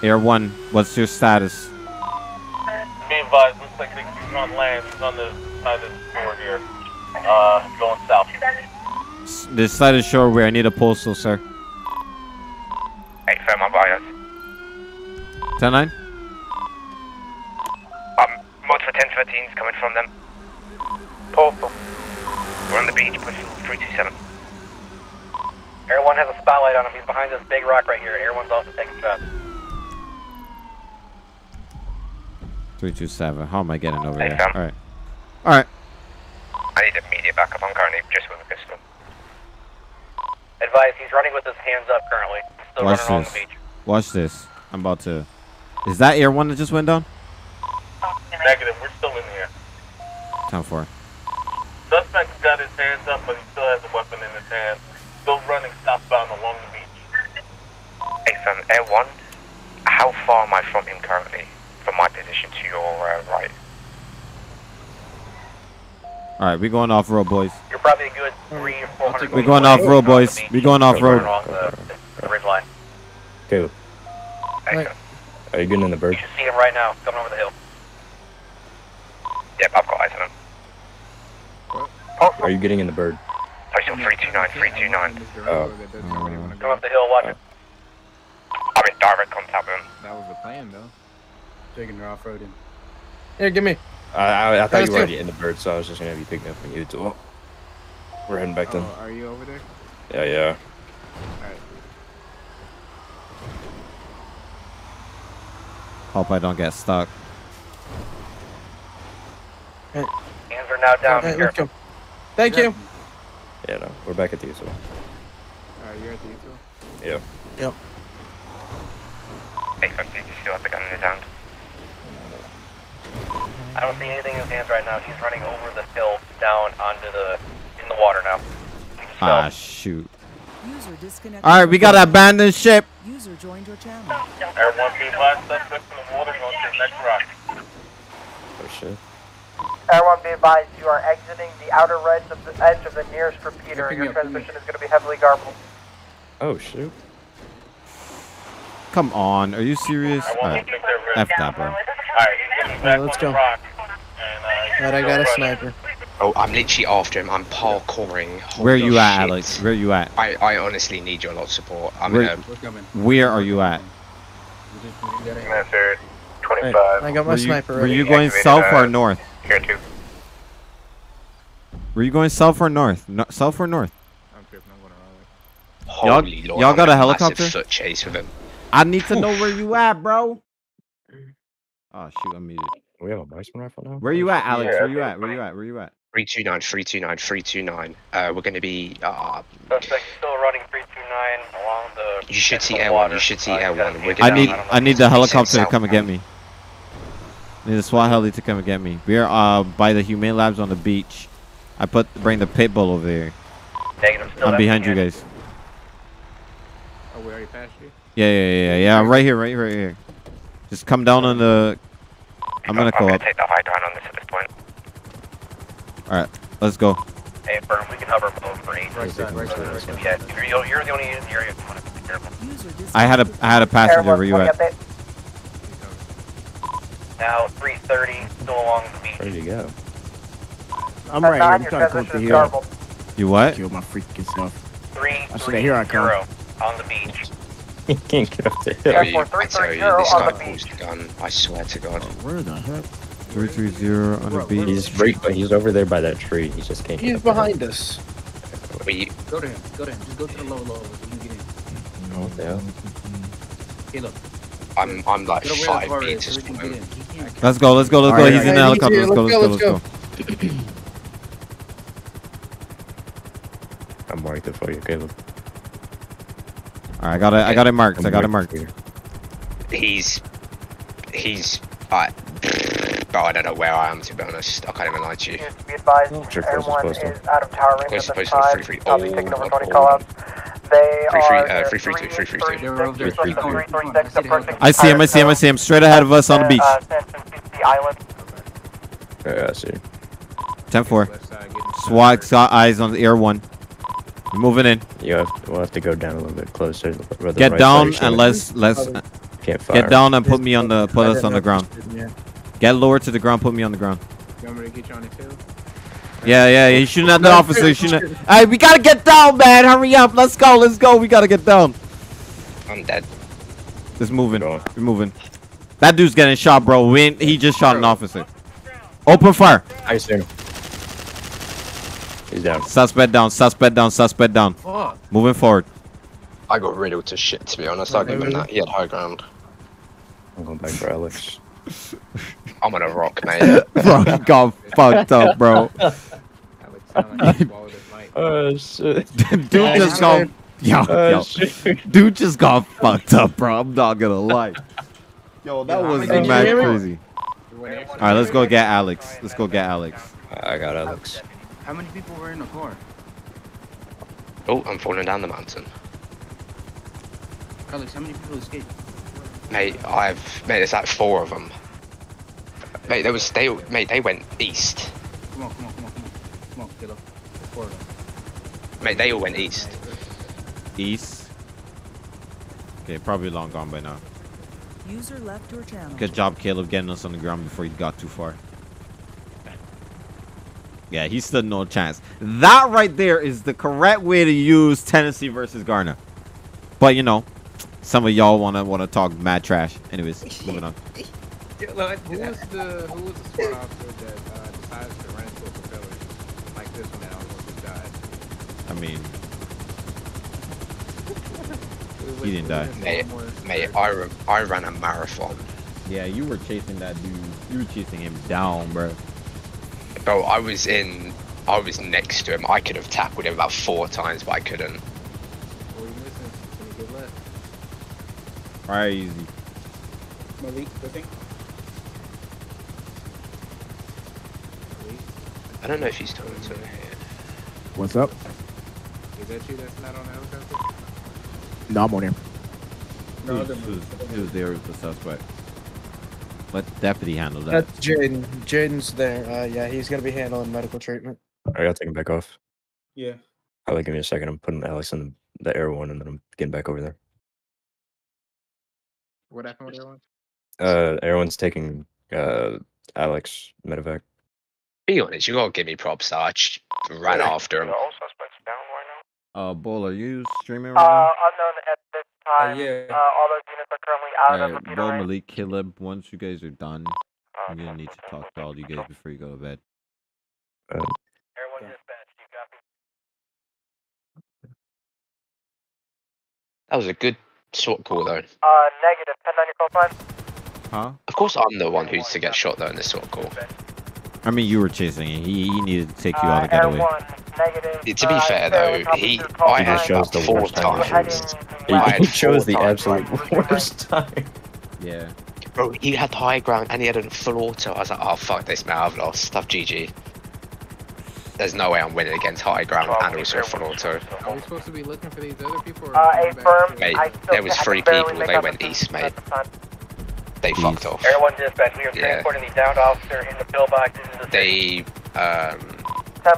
Air 1, what's your status? Be advised, looks like he's on land. He's on the side of the shore here. Uh, going south. S- This side of shore where I need a postal, sir. Hey, firm up by us. 10 9? Um, motor 1013 is coming from them. Postal. We're on the beach, push 327. Air 1 has a spotlight on him. He's behind this big rock right here. Air 1's also taking shots. 327. How am I getting over Hey, there? Sam. Alright. Alright. I need immediate backup. I'm currently just with a pistol. Advise, he's running with his hands up currently. Still Watch running along this. the beach. Watch this. I'm about to. Is that Air 1 that just went down? Negative, we're still in here. 10 4. Suspect's got his hands up, but he still has a weapon in his hand. Still running southbound along the beach. Hey, firm, Air 1, how far am I from him currently? From my position to your uh, right. Alright, we're going off road, boys. You're probably a good three or four hundred. We going off road, boys. We're going off road. Along the, the line. Caleb, Excellent. Are you getting in the bird? You should see him right now, coming over the hill. Yep, I've got eyes on him. Are you getting in the bird? Postal 329, 329. Oh. Come up the hill, watch it. I'm in direct contact with him. That was the plan, though. Taking her off roading. Here, give me. I, I, I thought Guys, you were too. already in the bird, so I was just gonna have you pick me up when you two. We're heading back then. Oh, are you over there? Yeah, yeah. Hope I don't get stuck. Hands are now down. Hey, Be let's Thank you. Yeah, no, we're back at the usual. Alright, you're at the usual. Yeah. Yep. Excellent. You still have the gun in his hand. I don't see anything in his hands right now. He's running over the hill down onto the in the water now. So, Ah, shoot. All right, we got to abandon ship. User joined your channel. Everyone be advised, suspect in the water, going to the next rock. Oh shit. Everyone be advised, you are exiting the outer edge of the edge of the nearest repeater, and your up, pick me transmission is going to be heavily garbled. Oh shoot. Come on, are you serious? I All want right, to take their risk. F that, bro. Alright, he's getting back let's go. And, uh, Alright, I got a sniper. Oh, I'm literally after him. I'm parkouring. Where are you at, shit. Alex? Where are you at? I, I honestly need your lot of support. I'm Where- gonna. Coming. Where are you at? We just, we gotta Right, 25. I got my Were you, sniper were you going Activated, south or uh, north? Here too. Were you going south or north? No, south or north? I'm tripping. Going to Raleigh. Holy lord, y'all I'm got a helicopter? Massive foot chase with him. I need to know where you at, bro. Oh shoot, I'm muted. We have a marksman rifle now. Where are you at, Alex? Yeah, Where you at? Where you at? Where are you at? 329, 329, 329. Uh, we're gonna be. Uh, Suspect still running 329 along the. you should see edge of the L1. You should see Uh, L1. gotta We're I need down. be. I need the helicopter to come and get me. I need the SWAT heli to come and get me. We're uh by the Humane Labs on the beach. I put bring the pit bull over here. Negative. I'm behind you guys. Oh, we already passed you? Yeah, yeah, yeah, yeah, yeah. Right here, right here, right here. Just come down on the. I'm gonna go I'm up. gonna take the high ground on this at this point. All right, let's go. Hey, Burn, we can hover both for eight. Right side, right side, right side. Yeah, you're, you're the only in the area. you want to be careful. I had a disconnected. I had a passenger. Everyone, Where you at? Now 330, still along the beach. Ready to go. I'm At right here. I'm your trying to come transmission to is here. garbled. You what? Kill my freaking stuff. Three, I said, three, here I come. zero on the beach. He can't get up the hill. Yeah. Tell Airport I tell you, 330 on the beach. gun. I swear to God. Where the heck? Three three zero on the beach. He's right, but he's over there by that tree. He just can't. He's up the hill. behind us. We, Go to him. Go to him. Just go to the low low. So you can get in. Oh, what the hell? Caleb. I'm, I'm like Get over where the five car meters so from can get him. in. Let's go. Let's go. Let's All go. right, He's in the helicopter. Let's go. Let's go, Let's go. Let's go. I'm marked it for you, Caleb. All right, I got it. I got it marked. I got it marked. Here. He's, he's, I, but I don't know where I am to be honest. I can't even lie to you. Be advised, Sure, close, everyone close, is out of tower range Close, at this time. free, free. I'll be Oh, taking over oh, 20 oh. callouts. They Free, free, are uh, free, free, three, free, free, three, free. They were over there. six, Free, three, free. three, six, I see him. I see him. I see him. Straight ahead of us on the beach. Uh, San Francisco Island. Yeah, I see. 10-4. Left side, SWAT got eyes on the air one. We're moving in. You have we'll have to go down a little bit closer. Get right down and let's let's. Can't fire. get down and put me on the put us on the ground. Get lower to the ground. Put me on the ground. You want me to get you on the tail? Yeah, yeah. He's shooting at the officer. He's shooting. At... Hey, we gotta get down, man. Hurry up. Let's go. Let's go. We gotta get down. I'm dead. It's moving. Go on. We're moving. That dude's getting shot, bro. We ain't, he just shot an officer. Open fire. I see him. He's down. Suspect down. Suspect down. Suspect down. Fuck. Moving forward. I got riddled to shit to be honest. I'll give him that. He had high ground. I'm going back for Alex. I'm gonna rock, mate. bro, he got fucked up, bro. Alex sound like he swallowed his mic. Oh shit. Dude just got. Yo, Oh yo. shit. Dude just got fucked up, bro. I'm not gonna lie. Yo, that was mad crazy. All right, let's go get Alex. Let's go get Alex. I got Alex. How many people were in the car? Oh, I'm falling down the mountain. Alex, how many people escaped? Mate, I've mate, there's like four of them. Mate, there was they mate, they went east. Come on, come on, come on, come on. Come on, Caleb. There's four of them. Mate, they all went east. East. Okay, probably long gone by now. User left your channel. Good job, Caleb, getting us on the ground before you got too far. Yeah, he stood no chance. That right there is the correct way to use Tennessee versus Garner. But you know, some of y'all wanna wanna talk mad trash. Anyways, moving on. Who was the who was the SWAT officer that uh, decided to run into a propeller like this one that almost died? I mean, he didn't die. witnessing Mate, mate, I, ra- I ran a marathon. Yeah, you were chasing that dude. You were chasing him down, bro. Bro, I was in. I was next to him. I could have tackled him about four times, but I couldn't. What were you missing? Can you get left? Crazy. Malik, good thing. I don't know if he's talking to me. What's up? Is that you that's not on the helicopter? No, I'm on here. He was, he was- there with the suspect. Let deputy handle that. That's Jaden. Jaden's there. Uh, yeah, he's gonna be handling medical treatment. I gotta take him back off. Yeah. Probably give me a second. I'm putting Alex in the air one, and then I'm getting back over there. What happened with everyone? Uh, everyone's taking uh Alex medevac. Be honest, you gotta give me props. I just ran after him. All suspects down right now. Uh, Bull, are you streaming right now? Uh, right unknown at this time. yeah. Uh, all those units are currently out now? of Alright, repeater Bull. Malik, Caleb, once you guys are done, Uh, I'm gonna need to talk to all you guys before you go to bed. Uh, Everyone dispatch, you copy? That was a good SWAT call, though. Uh, negative. 10 on your call sign. Huh? Of course, I'm the one who's to get shot, though, in this SWAT call. I mean, you were chasing him. He, he needed to take you Uh, out of Air getaway. 1, negative. To be uh, fair, though, copy he, I just had sign. the four worst time. We're times. he, had he chose the absolute worst time. Yeah. Bro, he had the high ground and he had a full auto. I was like, oh fuck this, man, I've lost. Stuff GG. There's no way I'm winning against high ground and also a full auto. Are we supposed to be looking for these other people? Or Uh, a firm. Mate, I there was I three people, make they went east, picture at mate. The time. They Jeez. fucked off. Air 1 dispatch, we are Yeah. transporting the downed officer in the pillbox into the They, um,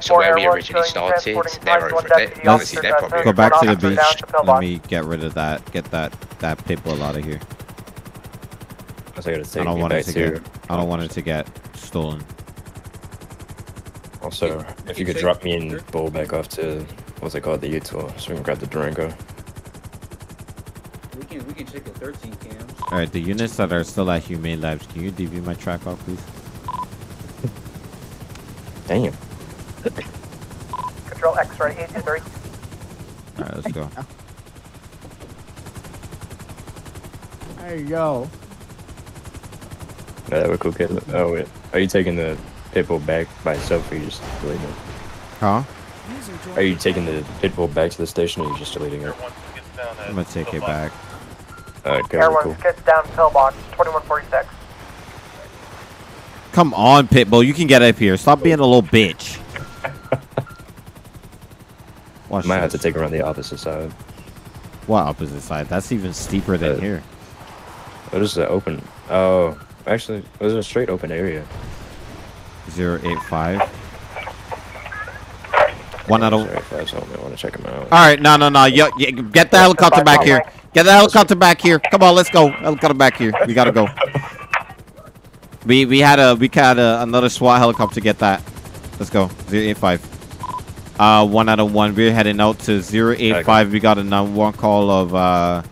So where we originally started, they're flight over one there. deputy Let's they're uh, probably- Go back to the beach. down Let me get rid of that. Get that that pit bull out of here. I gotta I don't want it to to. get. I don't want it to get stolen. Also, if you could drop me and Bull back off to what's it called, the U2, so we can grab the Durango. We can we can check the 13 cams. All right, the units that are still at Humane Labs, can you DV my track off, please? Damn. Control X-ray 823. All right, let's go. There you go. Yeah, that would cool kid. Oh wait, are you taking the pitbull back by itself, or are you just deleting it? Huh? Are you taking the pitbull back to the station, or are you just deleting it? I'm gonna take it back. Alright, okay, Air cool. 1 skids down pillbox 2146. Come on, Pitbull, you can get up here. Stop being a little bitch. Watch Might have to this. take around the opposite side. What opposite side? That's even steeper than Uh, here. What is this is an open. Oh, actually, this is a straight open area. Zero eight five. One out of. Sorry I want to check them out. All right, no, no, no. Yo, yeah, get the helicopter back here. Get the helicopter back here. Come on, let's go. Helicopter back here. We gotta go. We we had a we had a, another SWAT helicopter. Get that. Let's go. 085. Uh, one out of one. We're heading out to 085. Okay. We got a one call of uh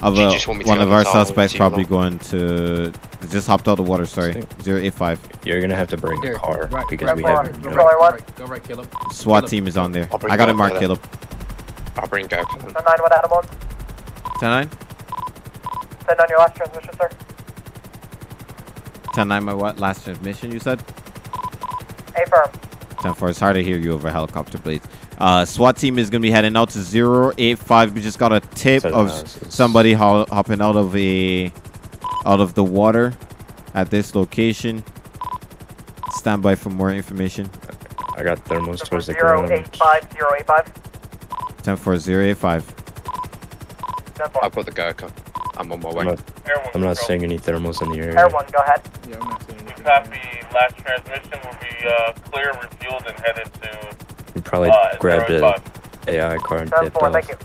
of a, one of our suspects probably going to just hopped out of the water. Sorry, 085. You're gonna have to bring the car right, because right, we right, have. Go right, go right, Caleb. SWAT Caleb. team is on there. I got to mark, Caleb. I'll bring Jackson. One out of one. 10-9? 10-9 your last transmission, sir. 10-9 my what? Last transmission, you said? A firm. 10-4. It's hard to hear you over helicopter, please. Uh, SWAT team is going to be heading out to 085. We just got a tip Seven of somebody ho hopping out of a out of the water at this location. Stand by for more information. I got thermos towards the ground. 085085. 10 4 085. 10 4. I've got the Gurkha. I'm on my I'm way. not, I'm not seeing any thermals in the area. Air 1, go ahead. Yeah, I'm not seeing anything. Copy. Last transmission will be uh, clear, refueled, and headed to We probably uh, grabbed a 085. AI car and dipped 4, off. thank you.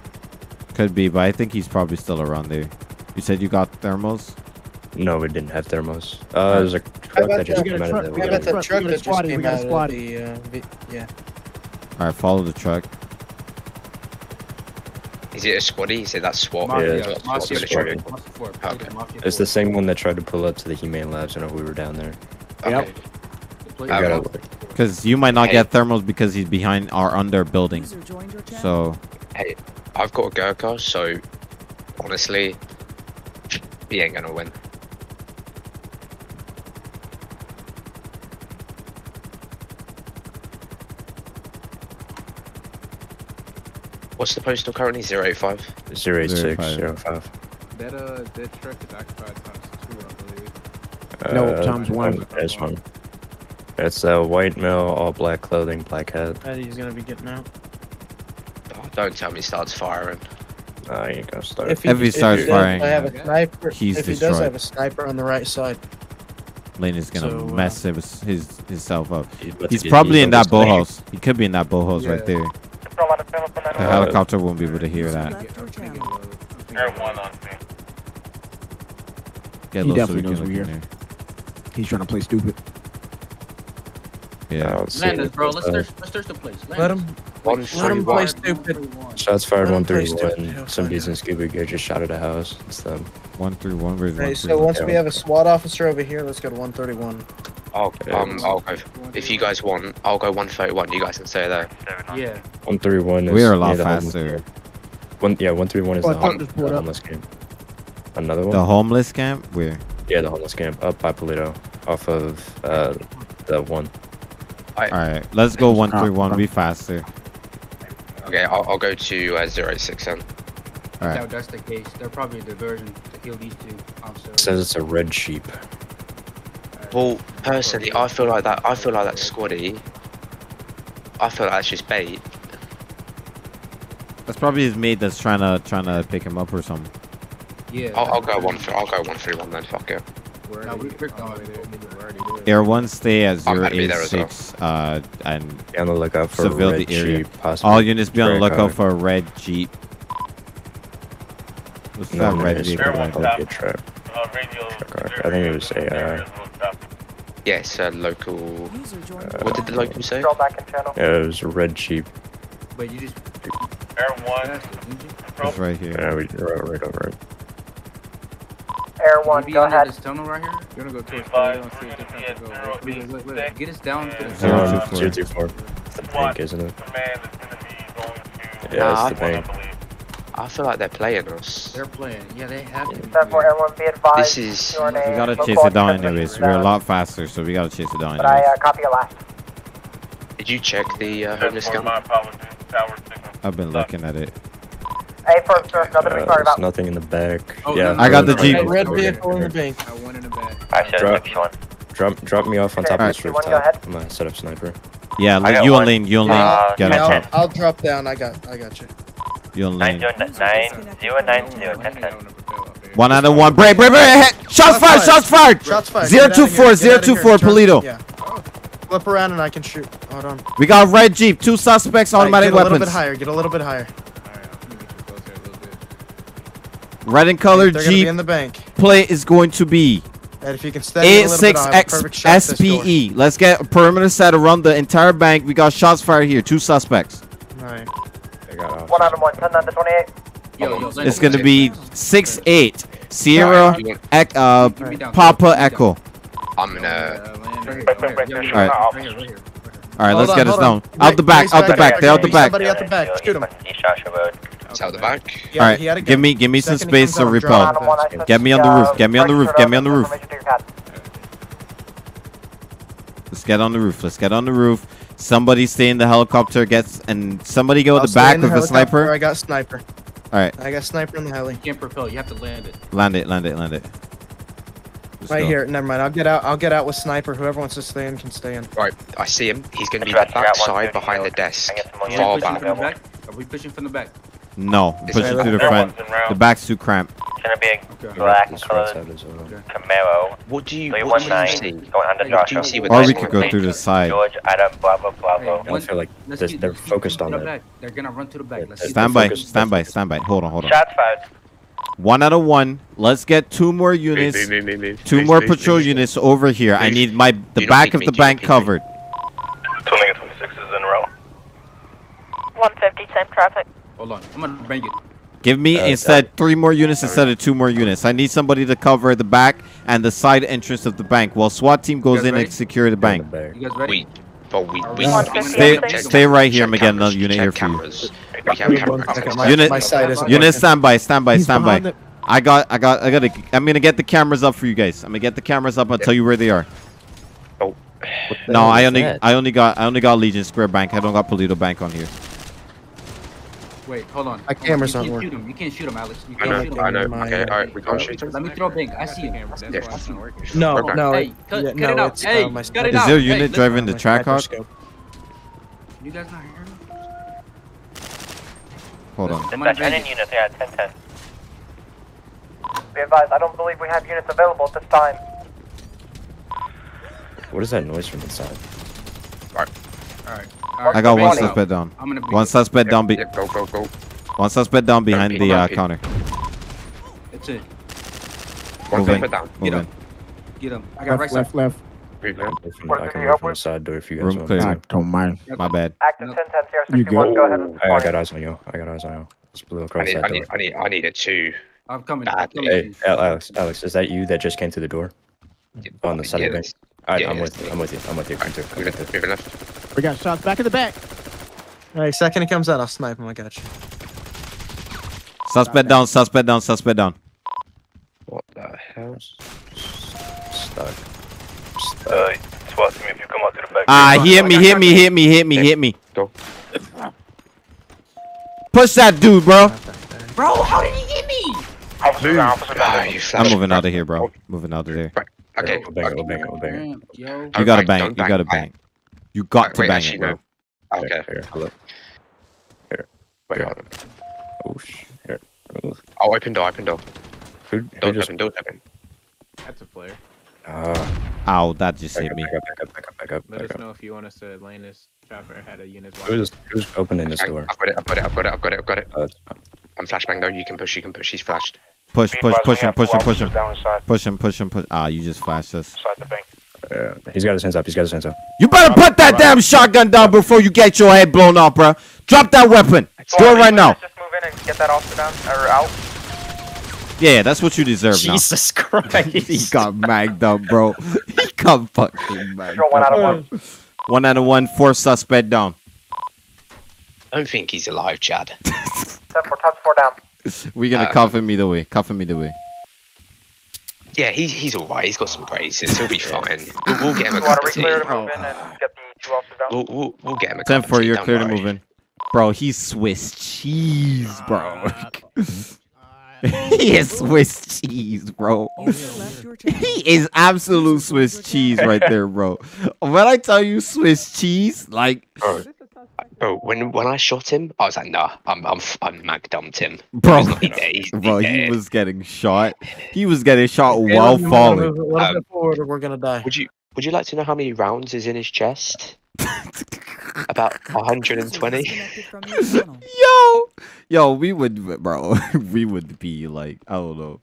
Could be, but I think he's probably still around there. You said you got thermals? No, we didn't have thermals. Uh, there's a truck that just we got came a out truck, of we got a How about that truck, truck we got a that just squatty, came out of squatty. the, yeah. All right, follow the truck. Is it a squaddy? Is it that SWAT? Mafia, Yeah, SWAT Mafia military? Four, Mafia Four, Okay. look at It's the same one that tried to pull up to the Humane Labs whenever we were down there. Okay. Yep. The plate- We Um, gotta, Because you might not Hey. get thermals because he's behind our under building. User joined your channel. So Hey, I've got a Gurkha, so honestly, he ain't gonna win. What's the postal currently? 085? 08605. That uh, that truck is occupied times two, I believe. No, Uh, times one. There's one. It's a white male, all black clothing, black hat. Eddie's gonna be getting out. Oh, don't tell me he starts firing. Nah, you ain't gonna start. If If he starts does firing, have a sniper, he's if he does have a sniper on the right side, Lane is gonna So, uh, mess his, his himself up. He's He's probably in that this thing. boathouse. He could be in that boathouse right Yeah. there. The 911. helicopter won't be able to hear that. left your I'm thinking channel. of- I'm thinking Air one on scene. Get He low so definitely we knows we're in here. He's trying to play stupid. Yeah. Uh, let's see Land us, bro. Let's does. search, let's search the place. Land let him. One, Let him play stupid. Shots fired Let him play 131. stupid, he'll Some dudes in out. Scuba gear just shot at a house. It's them. One through one. Hey, one so through? once we have a SWAT officer over here, let's go to 131. I'll, um, I'll go. If you guys want, I'll go 131. You guys can stay there. Yeah. 131 is We are a lot the faster. One, yeah, 131 is Oh, the, hom- just pulled the up. homeless camp. Another one? The homeless camp? Where? Yeah, the homeless camp up by Paleto, off of uh, the one. All right, let's go one through one. Be faster. Okay, I'll, I'll go to uh, 086 then. All If that's the case, they're probably a diversion to kill these two officers. It says it's a red sheep. Well, personally, I feel like that. I feel like that squaddy. I feel like that's just bait. That's probably his mate that's trying to trying to pick him up or something. Yeah. I'll, I'll go one. Th- I'll go one three one then. Fuck it. We're No, already we- there. we're Oh, going. wait, there. We're. Air one, stay at I'm zero gonna be eight there as well. Uh, and Be on the lookout for Seville a the red area. sheep. Possibly. all units be on the lookout for a red jeep. What's No, that red it's vehicle Air right one there? stop. Get trapped. Radio. Track, I think it was AI. Yeah, it's a local. Uh, What did the local say? Back in. Yeah, it was a red sheep. But you just Air one. passed it, didn't you? It's right here. Yeah, we right, right over it. Air Can you 1, be go under ahead. This tunnel right here. You're gonna go towards Five, Toledo and see if they three, go. zero, Look, look, look, look. Get us down to the Zero two four. zero two four. It's the bank, isn't it? Command is going to be going to. Yeah, it's the I- bank. I feel like they're playing us. They're playing. Yeah, they have to. be 7 playing. Air 1, be advised. This is- We gotta chase it down anyways. We're a lot faster, so we gotta chase it down But I uh, copy your last. Did you check the uh, homeless Ten four, camp? My apologies. Tower signal. I've been looking at it. A firm, sir. Nothing to Uh, be sorry there's about. nothing in the back. Oh, yeah, no, no, I got the Jeep. no, Red no, vehicle in the bank. Got one in the back. I should Drop. one. Drop, drop me off on top Okay. of this You wanna go rooftop. ahead? I'm gonna set up sniper. Yeah, I like got you one. and Lane, you and Lane, Uh, get yeah. on I'll, top. I'll drop down. I got, I got you. You and Nine Lane. zero nine zero nine zero ten ten. One out of one. Break, break, break. Hit. Shots fired. Shots fired. Shots fired. Zero Get two outta here, four. get Zero outta two here. four. Turn- Paleto. Yeah. Flip around and I can shoot. Hold on. We got red jeep. Two suspects. Alright, Automatic get a little bit weapons. higher. Get a little bit higher. Alright, I'm gonna get a little bit. Red and color They're gonna be jeep. in the bank. Play is going to be And if you can stay a little bit, I'll have a perfect shot at this door. A6XSPE. E. Let's get a perimeter set around the entire bank. We got shots fired here. Two suspects. Alright. I got off. 1 out of 1, 10 down to 28. Yo, yo, Lane, It's going to be 6-8. Sierra, You ec- uh, down, Papa keep me down. Echo. I'm gonna. Uh, Right land here, right right Wait, here, wait, wait, yeah, there's yeah, Alright. right off. here, right here, right here. All right, let's on, get us down. on. Out the back, out the back, back. back, They out the back. back. Somebody out the back. Shoot him. East Joshua Road. It's out the back. Yeah, All right, he had to give me, give me some space comes to repel. drawing One on one, I fast. Get me on the roof, get me on the roof, get me on the roof. Information to your cat. Let's get on the roof. Let's get on the roof. Somebody stay in the helicopter. Gets and somebody go at I'll the back in the with a sniper. I got sniper. All right, I got sniper in the heli. You can't propel. You have to land it. land it, land it, land it. Let's Right go. here. Never mind. I'll get out. I'll get out with sniper. Whoever wants to stay in can stay in. Right, I see him. He's gonna be Roger, the got back side behind the desk. I get some more Are we Far pushing back. from the back? Are we pushing from the back? No, It's push it right to the front. One's in round. The back's too cramped. gonna be a Okay. black This colored right side as well. Camaro. What do you, Three what do you nine see? going under What do you Joshua. see with Or we could go through the side. George Adam Bravo Bravo. Hey, I don't feel like Let's they're, get- they're let's focused on that. the back. They're gonna run to the back. Let's Stand by, focus- stand by, stand by. Hold on, hold on. Shots fired. One out of one. Let's get two more units. me, me, me. Two more please, patrol please. units over here. I need my the Do back of the bank covered. Two Omega 26 is in a row. 150, same traffic. Hold on. I'm gonna bring it. Give me Uh, instead three more units instead of two more units. I need somebody to cover the back and the side entrance of the bank while SWAT team goes in ready? and secure the bank. You guys ready? We, but we, we, we Stay, Check- stay right here. I'm check gonna get another unit here for you. We have Give me camera one second, access. my- Unit, my side isn't unit, working. stand by, stand by, stand by. I got, I got, I got. to I'm gonna get the cameras up for you guys. I'm gonna get the cameras up. I'll tell you where they are. Oh, The No, I only, that? I only got, I only got Legion Square Bank. I don't got Paleto Bank on here. Wait, hold on. My Hold on. camera's you not can't working. shoot him. You can't shoot him, Alex. You I can't know, shoot him. I know. My, Okay, uh, alright, we can't shoot him. Let me throw a bank. I see him. Yeah. why it's not working. No, Okay. no, Hey, it- cut- yeah, cut no, it out. Hey, uh, cut it Is out. there a unit listen, driving the Trackhawk? hyperscope. You guys not hearing me? Hold on. I'm gonna Dispatch, bring any it. unit, yeah, 1010. Be advised, I don't believe we have units available at this time. What is that noise from inside? Alright. Alright. I got one Bring it out. suspect down. I'm gonna bring One suspect down. Be go, go, go. one suspect down behind the uh, counter. That's it. One Moving. paper down. Get Moving. him. Get him. I got right Left, side. left, left. Move. I can, What I did can you move help from the side door if you guys Room want. clear. I don't mind. My bad. Active 1010 You 61, good? go ahead and I, I got eyes on you. I got eyes on you. Just blew I across need, that I door. need, I need, I need a two. I'm coming. Bad. I'm coming. Hey, Alex, Alex, is that you that just came through the door on the side Yeah, of the bank? That's- Alright, yeah, I'm yeah, with you. I'm with you. I'm with you. Come through. Come Moving, through. moving left. We got shots back in the back. Hey, second he comes out, I'll snipe him. I got you. Suspect down. Suspect down. Suspect down. What the hell? Stuck. Uh, SWAT team, if you come out to the back. Ah, he hit me. Hit me. Hit me. Hit me. Hit me. Go. Push that dude, bro. Bro, how did he get me? Officer down, officer down. I'm moving out of here, bro. Moving out of there. Okay. We'll bang it. We'll bang it. We'll bang it. Damn, yo. You Don't gotta bang, bang. don't You gotta I- bang. You got to bang it, bro. Okay. Here, here, hold up. Wait, hold on. Oh, sh- here. Ooh. Oh, open door, open door. Who, who Door just? open, door open. That's a player. Uh, Ow, that just back hit up, me. back up, back up, back up, back up, Let back us up. know if you want us to land this chopper had a unit. Who's who's opening this door? I've got it, I've got it, I've got it, I've got it, I've got it. Uh, I'm flashbang though, you can push, you can push, he's flashed. Push, push, push him, push him, push him, Down inside, push him, push him, push. Ah, you just flashed us. inside the bank. uh, he's got his hands up. He's got his hands up. You better put that damn shotgun down before you get your head blown off, bro. Drop that weapon. Do it right now. Just move in and get that officer down, or out. Yeah, that's what you deserve now. Jesus Christ. he got magged up, bro. He got fucking magged Control one up. out of one. One out of one, four suspect down. I don't think he's alive, Chad. 10 4, touch 4 down. We're gonna Uh, cuff him either way. Cuff him either way. Yeah, he's he's alright, he's got some braces, he'll be fine. We'll, we'll get him a You cup of tea. re-clear to move in and get the two officers down? We'll, we'll, we'll get him a Ten cup of four, tea, you're don't clear to move in. Bro, he's Swiss cheese, bro. he is Swiss cheese, bro. User left your channel. He is absolute Swiss cheese right there, bro. When I tell you Swiss cheese, like, Bro, bro, when when I shot him, I was like, nah, I'm I'm f- I'm mag dumped him. bro, He's dead, he's bro, he was getting shot. He was getting shot Caleb, while you wanna falling. move a little Um, bit forward or we're gonna die. Would you would you like to know how many rounds is in his chest? About 120. Disconnected from your channel. Yo, yo, we would, bro, we would be like, I don't know.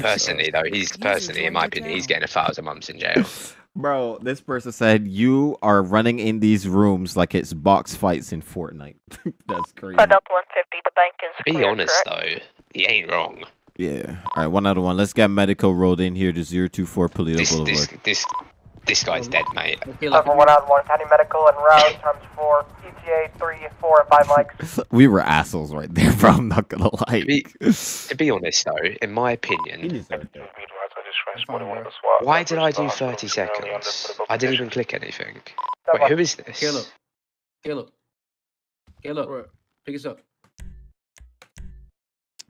Personally, though, he's personally, in my joined your opinion, he's channel. getting a thousand months in jail. Bro, this person said you are running in these rooms like it's box fights in Fortnite. That's crazy. Delta 150, the bank is Be clear, honest, correct? though, he ain't wrong. Yeah. All right, one out of one. Let's get medical rolled in here to 024 Paleto This Boulevard. this this this guy's dead, mate. Okay, Time like, for 1 out of 1, county medical and route, times 4, ETA 3, 4, and 5 mics. we were assholes right there, bro. I'm not gonna lie. Be- To be honest, though, in my opinion, why did I do 30 seconds? I didn't even click anything. Wait, who is this? Caleb. Caleb. Caleb. Pick us up.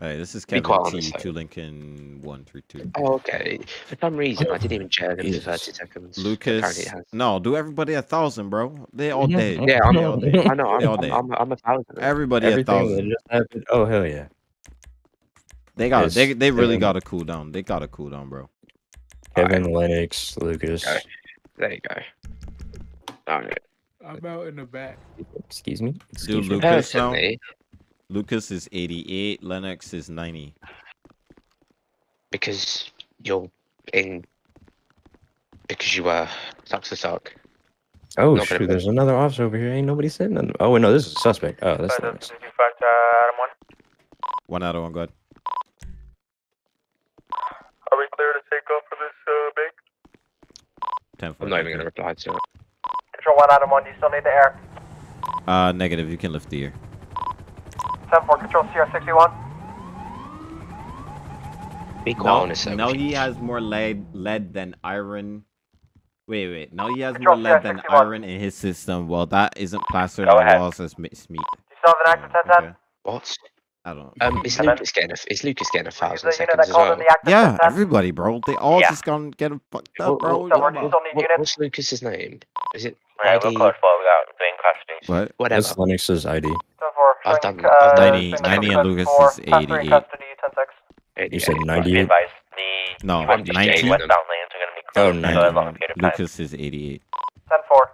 Hey, this is Be Kevin quite T. honest, though. Two Lincoln one three two. Oh, okay. For some reason, I didn't even share them for 30 seconds. Lucas. No, do everybody a thousand, bro. They all dead. Yeah, I'm, They all dead. I know. They all I'm. I'm, I'm a thousand. Everybody a Everything that thousand. Oh hell yeah! They got they they really got to cool down. They got to cool down, bro. Kevin, Lennox, Lucas. Okay. There you go. Alright. I'm out in the back. Excuse me. Dude, Excuse me. Lucas now. Personally, Lucas is 88. Lennox is 90. because you're in because you were sucks to suck. Oh Not shoot! There's another officer over here. Ain't nobody sitting. On... Oh wait, no, this is a suspect. Oh, that's Lennox. One out of one. Good. Are we clear to take off for this uh, bank? Ten four. I'm not even gonna reply to it. Control 1 Adam 1, do you still need the air? Uh, negative. You can lift the air. 10 4, control CR 61. Be quite No, honest now he has more lead lead than iron. Wait, wait. Now he has Control more lead than iron in his system. Well, that isn't plastered Go on the ahead. walls as meat. Do you still have an active 10 10? Okay. What? I don't. Um, is Lucas getting a, is Lucas getting a thousand unit seconds as well? in the active Yeah, 10 10? everybody, bro. They all Yeah. just gonna get him fucked What- up, bro. what- So Come we're- do you on. still need What, what's Lucas's name? Is it Alright, we'll ID? call it 12 without being custody. What? Whatever. That's Lennox's ID. 10 4, I've done- uh, I've done 90 90 and Lucas is 88. custody, 10 6. You said Yeah, Be 98. No, 90. westbound lanes are going to be Oh, 90. as long as we get a time. Lucas is 88. 10 4.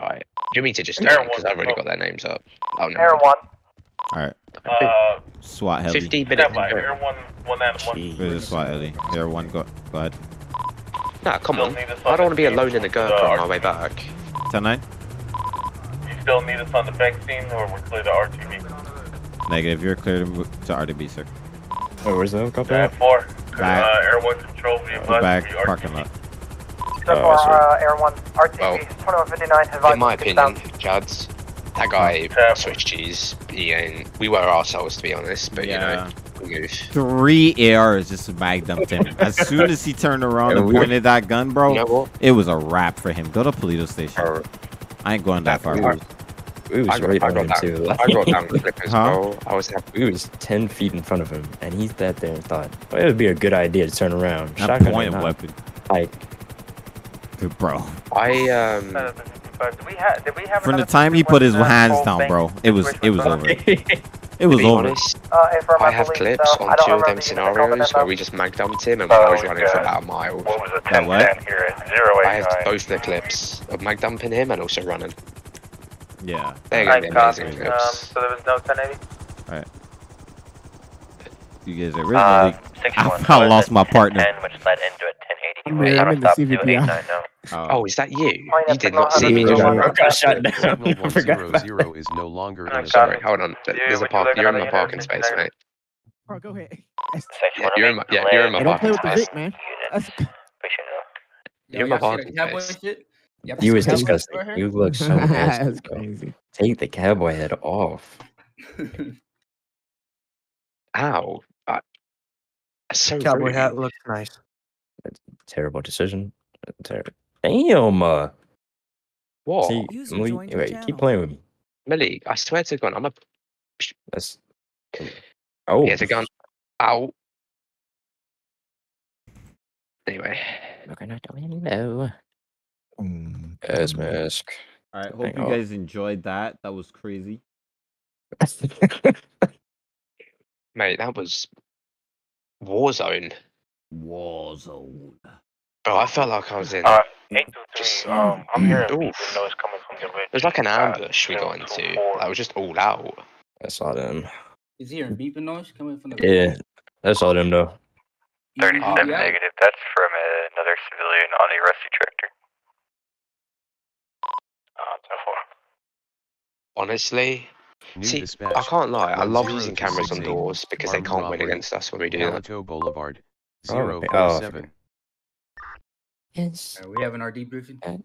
Right. Do you mean to just Air know because I've already oh. got their names up? Oh no. Air 1. All right. Uh, SWAT heli. Fifty minutes. stand by. Air 1, 1 Adam 1. Where's the SWAT heli? Here, one. Go. Go ahead. Nah, come Still on. I don't want to be alone in the scene, Gurkha uh, on my way back. 10 9. You still need us on the back scene, or we're clear to RTB? Negative. You're clear to move to RDB, sir. Oh, where's the helicopter? Air at? 4. Back. Uh, Air 1 control, be The advised, back RTB. parking lot. 10 Oh, 4, uh, Air 1. RTB, Well, 2159. advise In my opinion, Jads, that guy Yeah. switched cheese. He ain't. We were ourselves to be honest, but Yeah. you know, we moved. Three ARs just magdumped him. As soon as he turned around Yeah, and we pointed that gun, bro, You know it was a wrap for him. Go to Paleto Station. Or- I ain't going that far. We was, we was I right I on got him down. too. I got down the clip Huh? well. I was happy. We was ten feet in front of him, and he sat there and thought, well, it would be a good idea to turn around. Not Shotgun point weapon. Like, bro. I um. Did we have, did we have From the time he put his 51, uh, hands down, bro, it was it was over. It was over. honest, Uh, affirm, I have believe clips so. on two of them the unit that called in scenarios where we just mag dumped him and Oh, I was running for about a mile. What was the 10 what? here at 089? I have both the clips of mag dumping him and also running. Yeah. They're gonna be Nice amazing copy. Um, so there was no 1080? You guys Uh, originally. 61. I lost my partner. 10, which led into a 1080. I'm I'm in the Stop to CVPI. now. Oh, Oh, is that you? You did not see me hundred just and run. one. got shot down. Signal I forgot about 100 is no longer in Okay. effect. Sorry, hold on. There's a you park. like You're in my parking space, mate. Bro, go ahead. Yeah, you're in my- yeah, you're in my Hey, don't play with the parking Vic, man. Unit. That's, Appreciate it. You're in my parking space. you was disgusting. You look so nasty. that's crazy. Take the cowboy head off. Ow. I, so Cowboy rude. hat looks nice. Terrible decision. Ter- Damn. Uh, What? see, User Malik- wait, channel. keep playing with me. Malik, I swear to God, I'm a. That's. Oh. He has a gun. Ow. Anyway. We're not doing no. Yes, mask. All right. Hope Hang you on. guys enjoyed that. That was crazy. Mate, that was. Warzone. Warzone. Bro, I felt like I was in. Uh, Just- um, I'm hearing Oof. beeping noise coming from the ridge. It was like an Uh, ambush we got into. 024. That was just all out. I saw them. Is here a beeping noise coming from the Yeah, I saw them though. 37 Yeah. negative. That's from another civilian on a rusty tractor. Uh, 10 Honestly, New see, dispatch. I can't lie. I love using cameras on doors because they can't win against us when we do that. Alto Boulevard. Oh, okay. Oh, I 047. Yes. Are we having our debriefing? Hmm.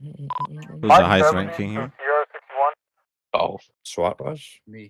Who's the highest seven ranking here? Oh, SWAT rush. Me.